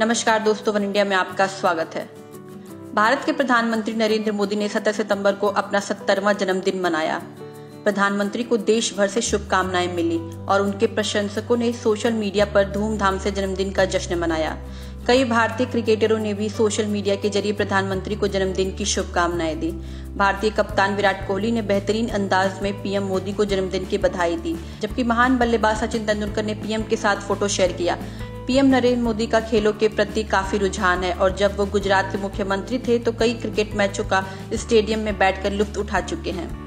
नमस्कार दोस्तों, one India में आपका स्वागत है। भारत के प्रधानमंत्री नरेंद्र मोदी ने 17 सितंबर को अपना सत्तरवा जन्मदिन मनाया। प्रधानमंत्री को देश भर से शुभकामनाएँ मिली और उनके प्रशंसकों ने सोशल मीडिया पर धूमधाम से जन्मदिन का जश्न मनाया। कई भारतीय क्रिकेटरों ने भी सोशल मीडिया के ज़रिए प्रधानमंत्री को जन्मदिन की शुभकामनाएँ दी। भारतीय कप्तान विराट कोहली ने बेहतरीन अंदाज में पीएम मोदी को जन्मदिन की बधाई दी, जबकि महान बल्लेबाज सचिन तेंदुलकर ने पीएम के साथ फ़ोटो शेयर किया। पीएम नरेंद्र मोदी का खेलों के प्रति काफ़ी रुझान है और जब वो गुजरात के मुख्यमंत्री थे तो कई क्रिकेट मैचों का स्टेडियम में बैठकर लुफ्त उठा चुके हैं।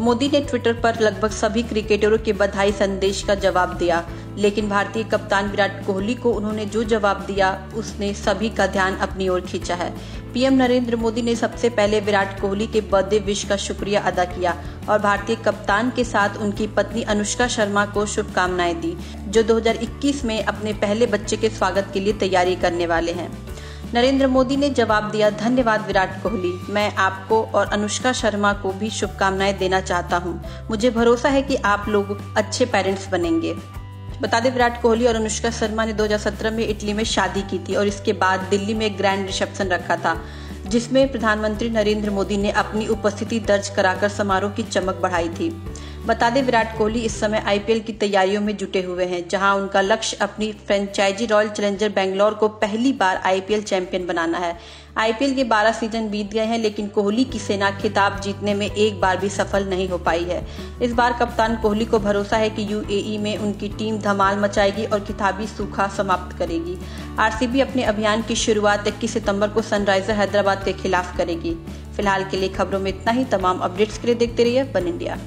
मोदी ने ट्विटर पर लगभग सभी क्रिकेटरों के बधाई संदेश का जवाब दिया। लेकिन भारतीय कप्तान विराट कोहली को उन्होंने जो जवाब दिया, उसने सभी का ध्यान अपनी ओर खींचा है। पीएम नरेंद्र मोदी ने सबसे पहले विराट कोहली के बर्थडे विश का शुक्रिया अदा किया और भारतीय कप्तान के साथ उनकी पत्नी अनुष्का शर्मा को शुभकामनाएँ दी, जो 2021 में अपने पहले बच्चे के स्वागत के लिए तैयारी करने वाले हैं। नरेंद्र मोदी ने जवाब दिया, धन्यवाद विराट कोहली। मैं आपको और अनुष्का शर्मा को भी शुभकामनाएँ देना चाहता हूँ। मुझे भरोसा है कि आप लोग अच्छे पेरेंट्स बनेंगे। बता दें, विराट कोहली और अनुष्का शर्मा ने 2017 में इटली में शादी की थी और इसके बाद दिल्ली में एक ग्रैंड रिसेप्शन रखा था, जिसमें प्रधानमंत्री नरेंद्र मोदी ने अपनी उपस्थिति दर्ज कराकर समारोह की चमक बढ़ाई थी। बता दें, विराट कोहली इस समय आईपीएल की तैयारियों में जुटे हुए हैं, जहाँ उनका लक्ष्य अपनी फ्रेंचाइजी रॉयल चैलेंजर बेंगलोर को पहली बार आईपीएल चैंपियन बनाना है। आईपीएल के 12 सीज़न बीत गए हैं, लेकिन कोहली की सेना खिताब जीतने में एक बार भी सफल नहीं हो पाई है। इस बार कप्तान कोहली को भरोसा है कि यूएई में उनकी टीम धमाल मचाएगी और खिताबी सूखा समाप्त करेगी। आरसीबी अपने अभियान की शुरुआत इक्कीस सितंबर को सनराइजर हैदराबाद के खिलाफ करेगी। फ़िलहाल के लिए खबरों में इतना ही, तमाम अपडेट्स के लिए देखते रहिए वन इंडिया।